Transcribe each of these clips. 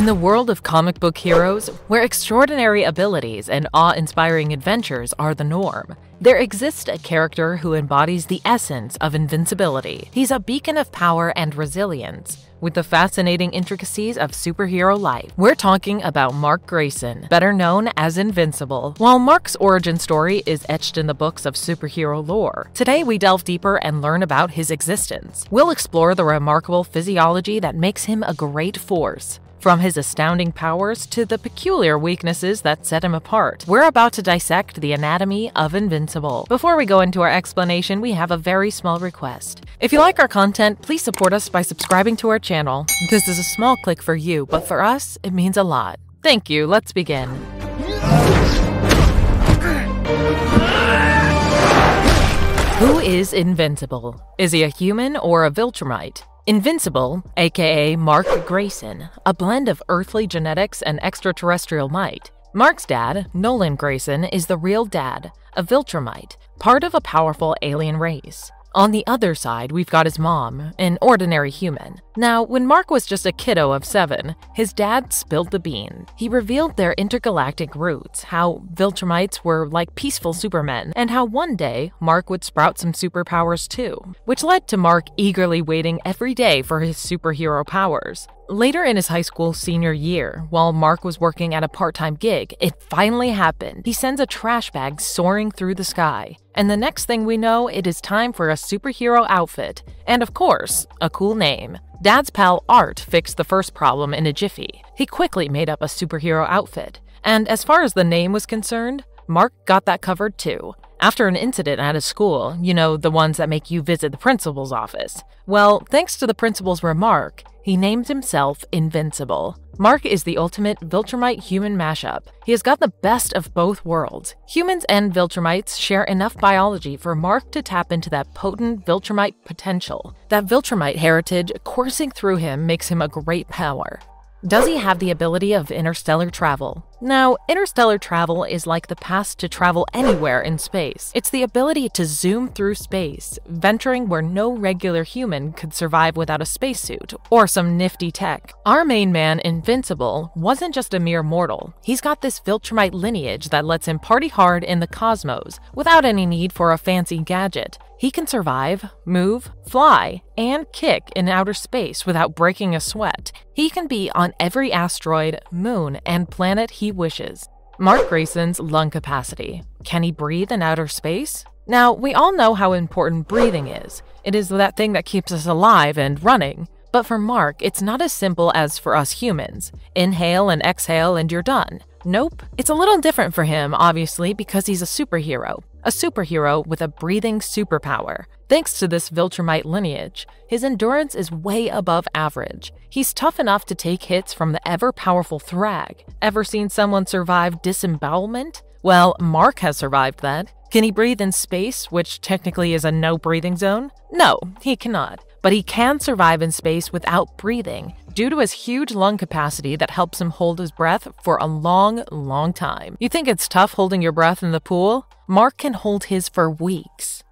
In the world of comic book heroes, where extraordinary abilities and awe inspiring adventures are the norm, there exists a character who embodies the essence of invincibility. He's a beacon of power and resilience. With the fascinating intricacies of superhero life, we're talking about Mark Grayson, better known as Invincible. While Mark's origin story is etched in the books of superhero lore, today we delve deeper and learn about his existence. We'll explore the remarkable physiology that makes him a great force. From his astounding powers to the peculiar weaknesses that set him apart, we're about to dissect the anatomy of Invincible. Before we go into our explanation, we have a very small request. If you like our content, please support us by subscribing to our channel. This is a small click for you, but for us, it means a lot. Thank you, let's begin. Who is Invincible? Is he a human or a Viltrumite? Invincible, aka Mark Grayson, a blend of earthly genetics and extraterrestrial might. Mark's dad, Nolan Grayson, is the real dad, a Viltrumite, part of a powerful alien race. On the other side, we've got his mom, an ordinary human. Now, when Mark was just a kiddo of seven, his dad spilled the beans. He revealed their intergalactic roots, how Viltrumites were like peaceful supermen, and how one day Mark would sprout some superpowers too, which led to Mark eagerly waiting every day for his superhero powers. Later in his high school senior year, while Mark was working at a part time gig, it finally happened. He sends a trash bag soaring through the sky. And the next thing we know, it is time for a superhero outfit. And of course, a cool name. Dad's pal Art fixed the first problem in a jiffy. He quickly made up a superhero outfit. And as far as the name was concerned, Mark got that covered too. After an incident at his school, you know, the ones that make you visit the principal's office. Well, thanks to the principal's remark, he named himself Invincible. Mark is the ultimate Viltrumite human mashup. He has got the best of both worlds. Humans and Viltrumites share enough biology for Mark to tap into that potent Viltrumite potential. That Viltrumite heritage coursing through him makes him a great power. Does he have the ability of interstellar travel? Now, interstellar travel is like the pass to travel anywhere in space. It's the ability to zoom through space, venturing where no regular human could survive without a spacesuit or some nifty tech. Our main man, Invincible, wasn't just a mere mortal. He's got this Viltrumite lineage that lets him party hard in the cosmos without any need for a fancy gadget. He can survive, move, fly, and kick in outer space without breaking a sweat. He can be on every asteroid, moon, and planet he wishes. Mark Grayson's lung capacity. Can he breathe in outer space? Now, we all know how important breathing is. It is that thing that keeps us alive and running. But for Mark, it's not as simple as for us humans. Inhale and exhale and you're done. Nope. It's a little different for him, obviously, because he's a superhero. A superhero with a breathing superpower. Thanks to this Viltrumite lineage, his endurance is way above average. He's tough enough to take hits from the ever powerful Thrag. Ever seen someone survive disembowelment? Well, Mark has survived that. Can he breathe in space, which technically is a no breathing zone? No, he cannot. But he can survive in space without breathing, due to his huge lung capacity that helps him hold his breath for a long, long time. You think it's tough holding your breath in the pool? Mark can hold his for weeks.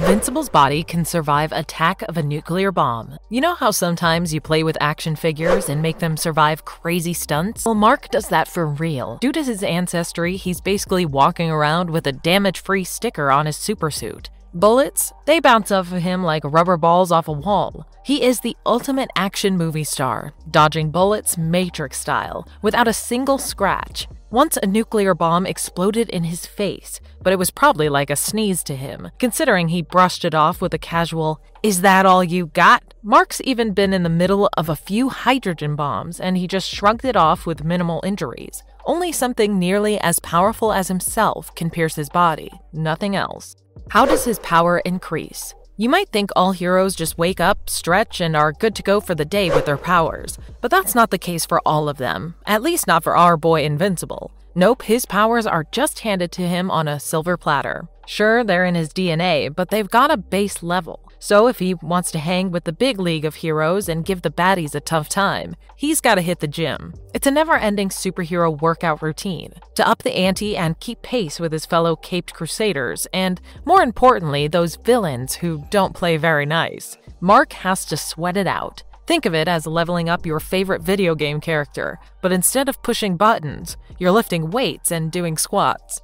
Invincible's body can survive attack of a nuclear bomb. You know how sometimes you play with action figures and make them survive crazy stunts? Well, Mark does that for real. Due to his ancestry, he's basically walking around with a damage-free sticker on his supersuit. Bullets, they bounce off of him like rubber balls off a wall. He is the ultimate action movie star, dodging bullets Matrix style, without a single scratch. Once a nuclear bomb exploded in his face, but it was probably like a sneeze to him, considering he brushed it off with a casual, Is that all you got? Mark's even been in the middle of a few hydrogen bombs, and he just shrugged it off with minimal injuries. Only something nearly as powerful as himself can pierce his body, nothing else. How does his power increase? You might think all heroes just wake up, stretch, and are good to go for the day with their powers, but that's not the case for all of them, at least not for our boy Invincible. Nope, his powers are just handed to him on a silver platter. Sure, they're in his DNA, but they've got a base level. So if he wants to hang with the big league of heroes and give the baddies a tough time, he's got to hit the gym. It's a never ending superhero workout routine to up the ante and keep pace with his fellow caped crusaders, and more importantly, those villains who don't play very nice. Mark has to sweat it out. Think of it as leveling up your favorite video game character, but instead of pushing buttons, you're lifting weights and doing squats.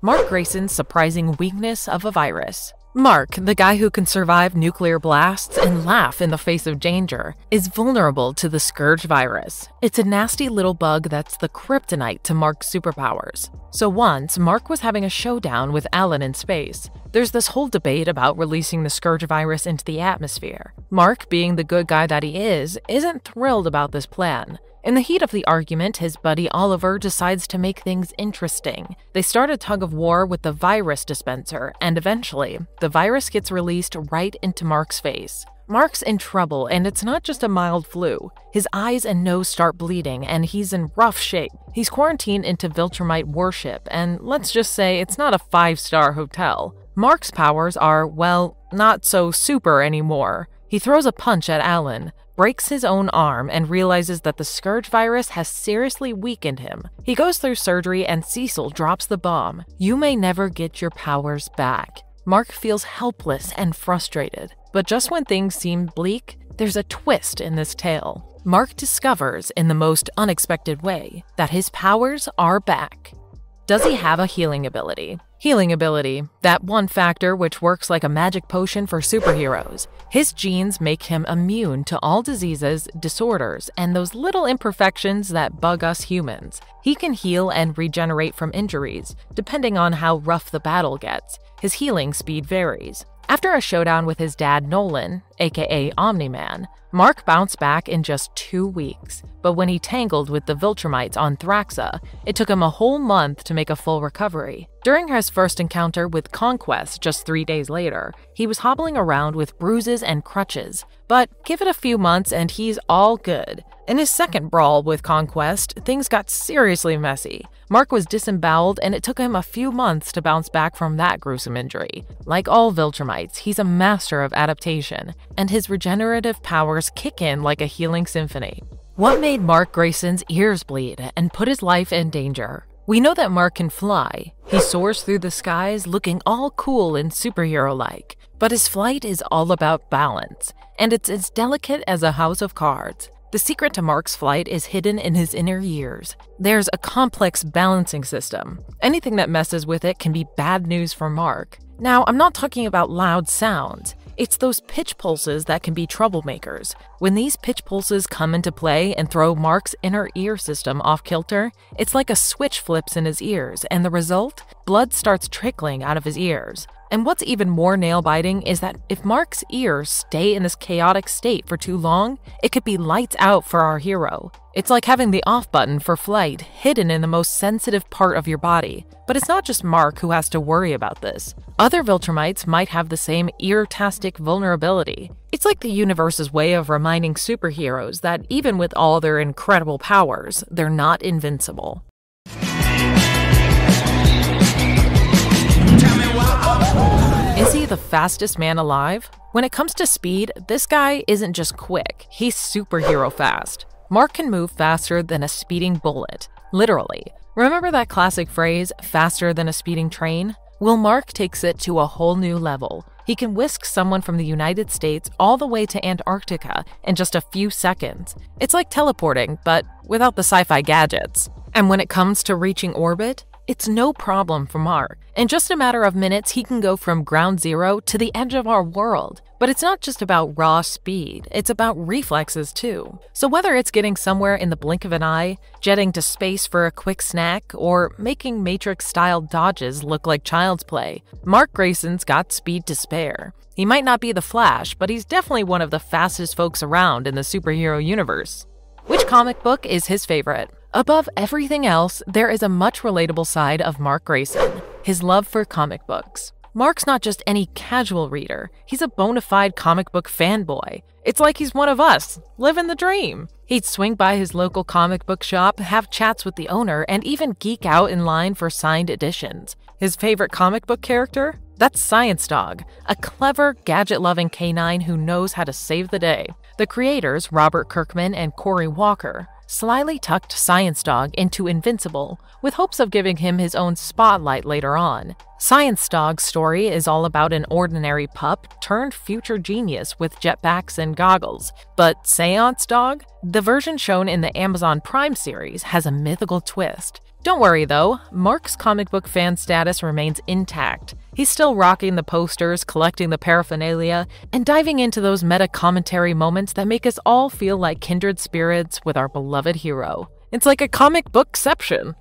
Mark Grayson's surprising weakness of a virus. Mark, the guy who can survive nuclear blasts and laugh in the face of danger, is vulnerable to the Scourge virus. It's a nasty little bug that's the kryptonite to Mark's superpowers. So once, Mark was having a showdown with Allen in space. There's this whole debate about releasing the Scourge virus into the atmosphere. Mark, being the good guy that he is, isn't thrilled about this plan. In the heat of the argument, his buddy Oliver decides to make things interesting. They start a tug of war with the virus dispenser, and eventually, the virus gets released right into Mark's face. Mark's in trouble, and it's not just a mild flu. His eyes and nose start bleeding, and he's in rough shape. He's quarantined into Viltrumite worship, and let's just say it's not a five star hotel. Mark's powers are, well, not so super anymore. He throws a punch at Allen, breaks his own arm, and realizes that the Scourge virus has seriously weakened him. He goes through surgery, and Cecil drops the bomb. You may never get your powers back. Mark feels helpless and frustrated. But just when things seem bleak, there's a twist in this tale. Mark discovers, in the most unexpected way, that his powers are back. Does he have a healing ability? Healing ability, that one factor which works like a magic potion for superheroes. His genes make him immune to all diseases, disorders, and those little imperfections that bug us humans. He can heal and regenerate from injuries, depending on how rough the battle gets. His healing speed varies. After a showdown with his dad Nolan, aka Omni Man, Mark bounced back in just two weeks. But when he tangled with the Viltrumites on Thraxa, it took him a whole month to make a full recovery. During his first encounter with Conquest just three days later, he was hobbling around with bruises and crutches. But give it a few months and he's all good. In his second brawl with Conquest, things got seriously messy. Mark was disemboweled, and it took him a few months to bounce back from that gruesome injury. Like all Viltrumites, he's a master of adaptation, and his regenerative powers kick in like a healing symphony. What made Mark Grayson's ears bleed and put his life in danger? We know that Mark can fly. He soars through the skies looking all cool and superhero like. But his flight is all about balance, and it's as delicate as a house of cards. The secret to Mark's flight is hidden in his inner ears. There's a complex balancing system. Anything that messes with it can be bad news for Mark. Now, I'm not talking about loud sounds. It's those pitch pulses that can be troublemakers. When these pitch pulses come into play and throw Mark's inner ear system off kilter, it's like a switch flips in his ears, and the result? Blood starts trickling out of his ears. And what's even more nail biting is that if Mark's ears stay in this chaotic state for too long, it could be lights out for our hero. It's like having the off button for flight hidden in the most sensitive part of your body. But it's not just Mark who has to worry about this. Other Viltrumites might have the same ear-tastic vulnerability. It's like the universe's way of reminding superheroes that even with all their incredible powers, they're not invincible. The fastest man alive? When it comes to speed, this guy isn't just quick, he's superhero fast. Mark can move faster than a speeding bullet, literally. Remember that classic phrase, faster than a speeding train? Well, Mark takes it to a whole new level. He can whisk someone from the United States all the way to Antarctica in just a few seconds. It's like teleporting, but without the sci fi gadgets. And when it comes to reaching orbit, it's no problem for Mark. In just a matter of minutes, he can go from ground zero to the edge of our world. But it's not just about raw speed, it's about reflexes too. So whether it's getting somewhere in the blink of an eye, jetting to space for a quick snack, or making Matrix style dodges look like child's play, Mark Grayson's got speed to spare. He might not be the Flash, but he's definitely one of the fastest folks around in the superhero universe. Which comic book is his favorite? Above everything else, there is a much relatable side of Mark Grayson his love for comic books. Mark's not just any casual reader, he's a bona fide comic book fanboy. It's like he's one of us, living the dream. He'd swing by his local comic book shop, have chats with the owner, and even geek out in line for signed editions. His favorite comic book character? That's Science Dog, a clever, gadget loving canine who knows how to save the day. The creators, Robert Kirkman and Cory Walker, slyly tucked Science Dog into Invincible with hopes of giving him his own spotlight later on. Science Dog's story is all about an ordinary pup turned future genius with jetpacks and goggles. But Seance Dog, the version shown in the Amazon Prime series, has a mythical twist. Don't worry though, Mark's comic book fan status remains intact. He's still rocking the posters, collecting the paraphernalia, and diving into those meta commentary moments that make us all feel like kindred spirits with our beloved hero. It's like a comic bookception.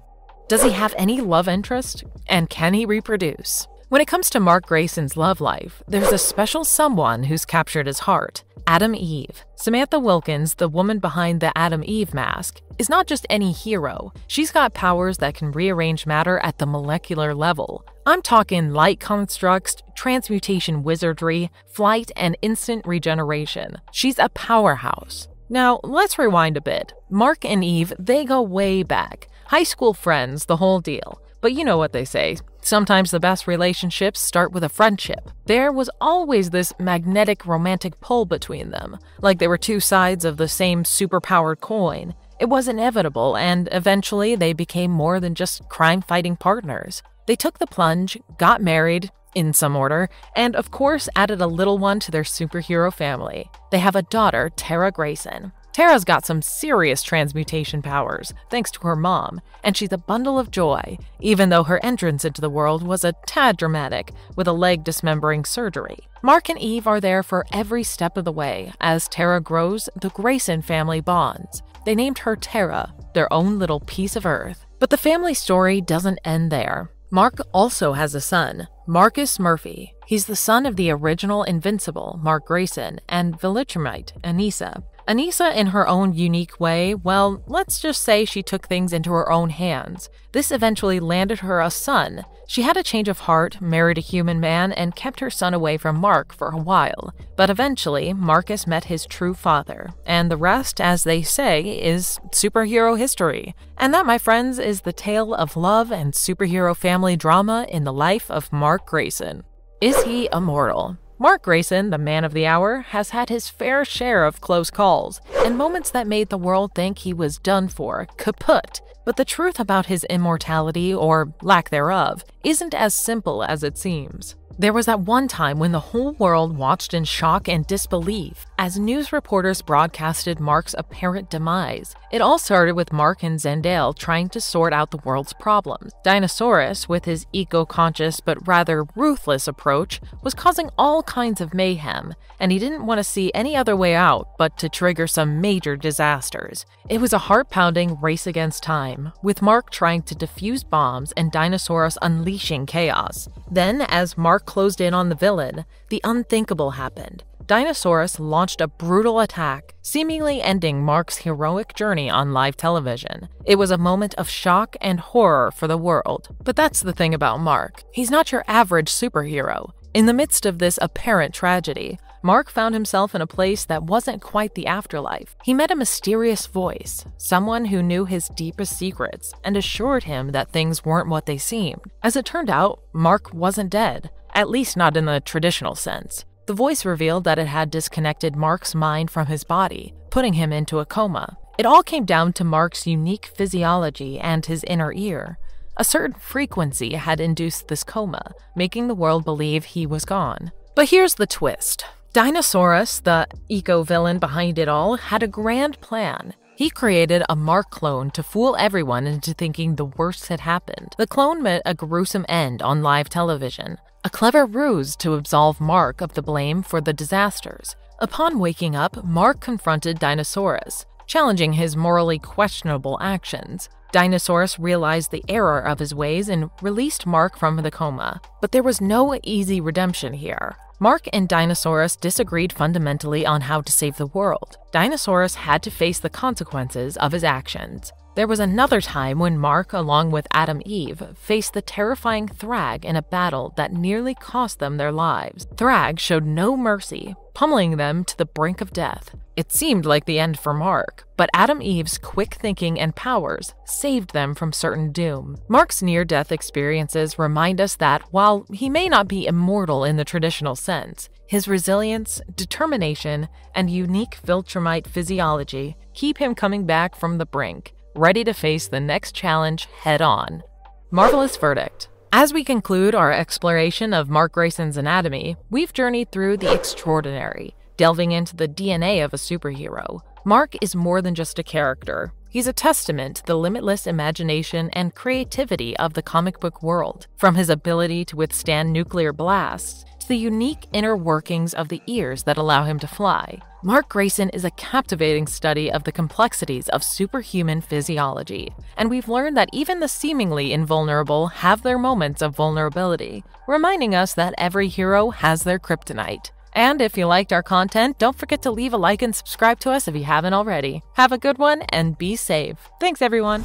Does he have any love interest? And can he reproduce? When it comes to Mark Grayson's love life, there's a special someone who's captured his heart. Atom Eve. Samantha Wilkins, the woman behind the Atom Eve mask, is not just any hero. She's got powers that can rearrange matter at the molecular level. I'm talking light constructs, transmutation wizardry, flight, and instant regeneration. She's a powerhouse. Now, let's rewind a bit. Mark and Eve, they go way back. High school friends, the whole deal. But you know what they say sometimes the best relationships start with a friendship. There was always this magnetic romantic pull between them, like they were two sides of the same superpowered coin. It was inevitable, and eventually they became more than just crime fighting partners. They took the plunge, got married, in some order, and of course added a little one to their superhero family. They have a daughter, Terra Grayson. Terra's got some serious transmutation powers, thanks to her mom, and she's a bundle of joy, even though her entrance into the world was a tad dramatic, with a leg dismembering surgery. Mark and Eve are there for every step of the way. As Terra grows, the Grayson family bonds. They named her Terra, their own little piece of earth. But the family story doesn't end there. Mark also has a son, Marcus Murphy. He's the son of the original Invincible, Mark Grayson, and Viltrumite, Anissa. Anissa, in her own unique way, well, let's just say she took things into her own hands. This eventually landed her a son. She had a change of heart, married a human man, and kept her son away from Mark for a while. But eventually, Marcus met his true father, and the rest, as they say, is superhero history. And that, my friends, is the tale of love and superhero family drama in the life of Mark Grayson. Is he immortal? Mark Grayson, the man of the hour, has had his fair share of close calls and moments that made the world think he was done for, kaput. But the truth about his immortality, or lack thereof, isn't as simple as it seems. There was that one time when the whole world watched in shock and disbelief as news reporters broadcasted Mark's apparent demise. It all started with Mark and Zandale trying to sort out the world's problems. Dinosaurus, with his eco conscious but rather ruthless approach, was causing all kinds of mayhem, and he didn't want to see any other way out but to trigger some major disasters. It was a heart pounding race against time, with Mark trying to defuse bombs and Dinosaurus unleashing chaos. Then, as Mark closed in on the villain, the unthinkable happened. Dinosaurus launched a brutal attack, seemingly ending Mark's heroic journey on live television. It was a moment of shock and horror for the world. But that's the thing about Mark. He's not your average superhero. In the midst of this apparent tragedy, Mark found himself in a place that wasn't quite the afterlife. He met a mysterious voice, someone who knew his deepest secrets, and assured him that things weren't what they seemed. As it turned out, Mark wasn't dead at least not in the traditional sense. The voice revealed that it had disconnected Mark's mind from his body, putting him into a coma. It all came down to Mark's unique physiology and his inner ear. A certain frequency had induced this coma, making the world believe he was gone. But here's the twist Dinosaurus, the eco villain behind it all, had a grand plan. He created a Mark clone to fool everyone into thinking the worst had happened. The clone met a gruesome end on live television, a clever ruse to absolve Mark of the blame for the disasters. Upon waking up, Mark confronted Dinosaurus, challenging his morally questionable actions. Dinosaurus realized the error of his ways and released Mark from the coma. But there was no easy redemption here. Mark and Dinosaurus disagreed fundamentally on how to save the world. Dinosaurus had to face the consequences of his actions. There was another time when Mark, along with Atom Eve, faced the terrifying Thrag in a battle that nearly cost them their lives. Thrag showed no mercy, pummeling them to the brink of death. It seemed like the end for Mark, but Atom Eve's quick thinking and powers saved them from certain doom. Mark's near death experiences remind us that while he may not be immortal in the traditional sense, his resilience, determination, and unique Viltrumite physiology keep him coming back from the brink, ready to face the next challenge head on. Marvelous verdict. As we conclude our exploration of Mark Grayson's anatomy, we've journeyed through the extraordinary, delving into the DNA of a superhero. Mark is more than just a character. He's a testament to the limitless imagination and creativity of the comic book world, from his ability to withstand nuclear blasts the unique inner workings of the ears that allow him to fly. Mark Grayson is a captivating study of the complexities of superhuman physiology, and we've learned that even the seemingly invulnerable have their moments of vulnerability, reminding us that every hero has their kryptonite. And if you liked our content, don't forget to leave a like and subscribe to us if you haven't already. Have a good one and be safe. Thanks, everyone.